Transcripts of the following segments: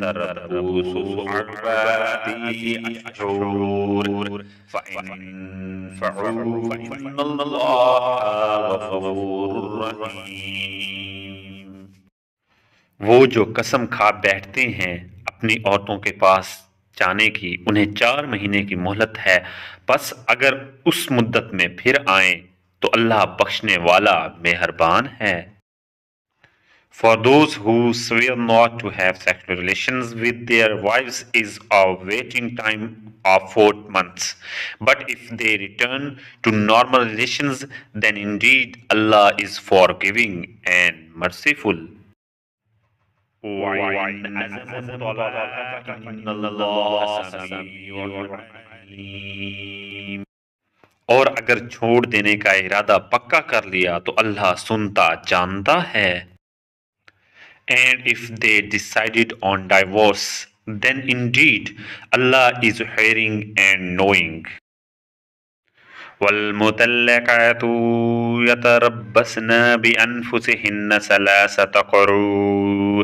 وہ جو قسم کھا بیٹھتے ہیں اپنی عورتوں کے پاس جانے کی انہیں چار مہینے کی مہلت ہے بس اگر اس مدت میں پھر آئیں تو اللہ بخشنے والا مہربان ہے for those who swear not to have of with their But if but if they return to normal then Allah is for and merciful. اور اگر چھوڑ دینے کا ارادہ پکا کر لیا تو اللہ سنتا جانتا ہے and if they decided on divorce, then indeed Allah is hearing and knowing. وَالْمُطَلَّقَاتُ يَتَرَبَّصْنَ بِأَنفُسِهِنَّ ثَلَاثَةَ قُرُوءٍ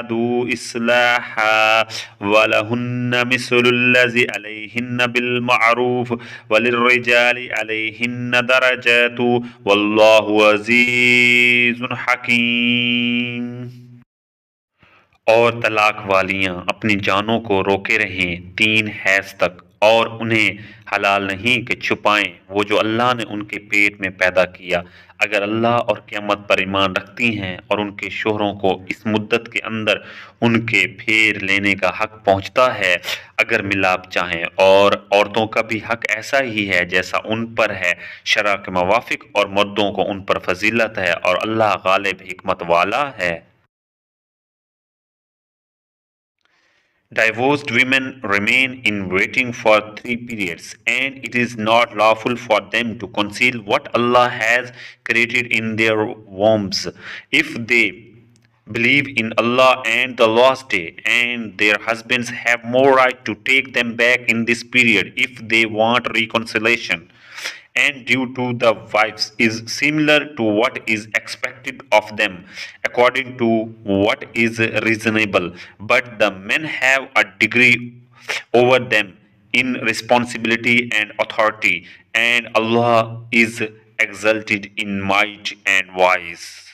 ارادو اصلاحا ولہن مثل اللذی علیہن بالمعروف وللرجال علیہن درجات واللہ عزیز حکیم اور طلاق والیاں اپنی جانوں کو روکے رہیں تین حیث تک اور انہیں حلال نہیں کہ چھپائیں وہ جو اللہ نے ان کے پیٹ میں پیدا کیا اگر اللہ اور قیامت پر ایمان رکھتی ہیں اور ان کے شوہروں کو اس مدت کے اندر ان کے پھیر لینے کا حق پہنچتا ہے اگر ملاپ چاہیں اور عورتوں کا بھی حق ایسا ہی ہے جیسا ان پر ہے شرع کے موافق اور مردوں کو ان پر فضیلت ہے اور اللہ غالب حکمت والا ہے Divorced women remain in waiting for three periods, and it is not lawful for them to conceal what Allah has created in their wombs. If they believe in Allah and the last day, and their husbands have more right to take them back in this period if they want reconciliation and due to the wives is similar to what is expected of them according to what is reasonable but the men have a degree over them in responsibility and authority and Allah is exalted in might and wise